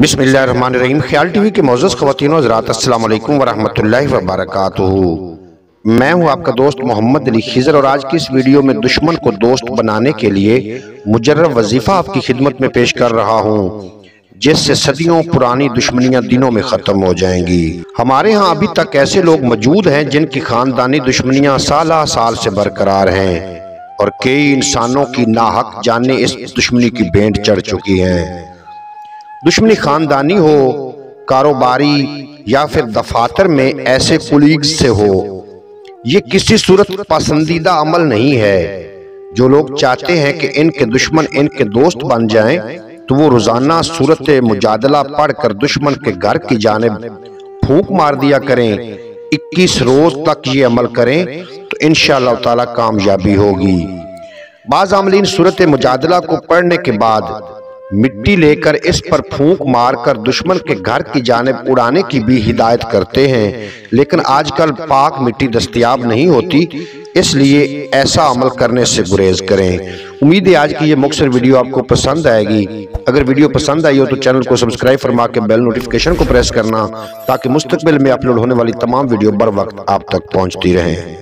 बिस्मिल्लाहिर्रहमानिर्रहीम। ख्याल टीवी के मौजूद खवतिन हजरात वरहमतुल्लाहि वबरकातुहू। मैं हूँ आपका दोस्त मोहम्मद अली खिजर और आज की इस वीडियो में दुश्मन को दोस्त बनाने के लिए मुजर्रब वजीफ़ा आपकी खिदमत में पेश कर रहा हूँ, जिससे सदियों पुरानी दुश्मनियाँ दिनों में ख़त्म हो जाएँगी। हमारे यहाँ अभी तक ऐसे लोग मौजूद हैं जिनकी ख़ानदानी दुश्मनियाँ साल साल से बरकरार हैं और कई इंसानों की नाहक जाने इस दुश्मनी की भेंट चढ़ चुकी हैं। दुश्मनी खानदानी हो, कारोबारी या फिर दफातर में ऐसे कुलीग्स से हो, ये किसी सूरत पसंदीदा अमल नहीं है। जो लोग चाहते हैं कि इनके दुश्मन इनके दोस्त बन जाएँ तो वो रोज़ाना सूरत मुजादला पढ़कर दुश्मन के घर की जानब फूक मार दिया करें। 21 रोज तक ये अमल करें तो इन ताला कामयाबी होगी। बाज़ आमलीन सूरत मुजादला को पढ़ने के बाद मिट्टी लेकर इस पर फूंक मारकर दुश्मन के घर की जानब उड़ाने की भी हिदायत करते हैं। लेकिन आजकल पाक मिट्टी दस्तियाब नहीं होती, इसलिए ऐसा अमल करने से गुरेज करें। उम्मीद है आज की ये मुख्तर वीडियो आपको पसंद आएगी। अगर वीडियो पसंद आई हो तो चैनल को सब्सक्राइब फरमा के बेल नोटिफिकेशन को प्रेस करना, ताकि मुस्तबिल में अपलोड होने वाली तमाम वीडियो बर वक्त आप तक पहुँचती रहें।